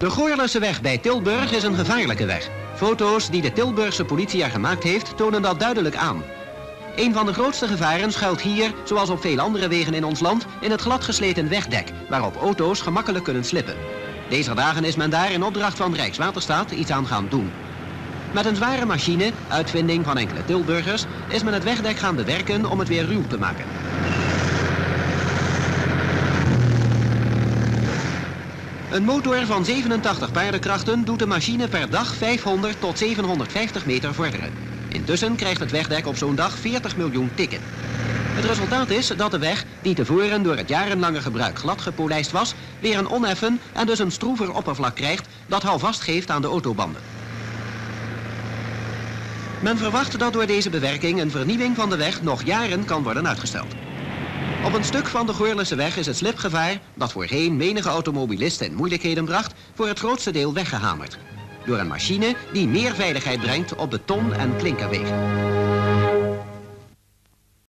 De Goorlenseweg bij Tilburg is een gevaarlijke weg. Foto's die de Tilburgse politie er gemaakt heeft tonen dat duidelijk aan. Een van de grootste gevaren schuilt hier, zoals op veel andere wegen in ons land, in het gladgesleten wegdek, waarop auto's gemakkelijk kunnen slippen. Deze dagen is men daar in opdracht van Rijkswaterstaat iets aan gaan doen. Met een zware machine, uitvinding van enkele Tilburgers, is men het wegdek gaan bewerken om het weer ruw te maken. Een motor van 87 paardenkrachten doet de machine per dag 500 tot 750 meter vorderen. Intussen krijgt het wegdek op zo'n dag 40 miljoen tikken. Het resultaat is dat de weg, die tevoren door het jarenlange gebruik glad gepolijst was, weer een oneffen en dus een stroever oppervlak krijgt dat houvast geeft aan de autobanden. Men verwacht dat door deze bewerking een vernieuwing van de weg nog jaren kan worden uitgesteld. Op een stuk van de Goorlense weg is het slipgevaar, dat voorheen menige automobilist in moeilijkheden bracht, voor het grootste deel weggehamerd. Door een machine die meer veiligheid brengt op beton- en klinkerwegen.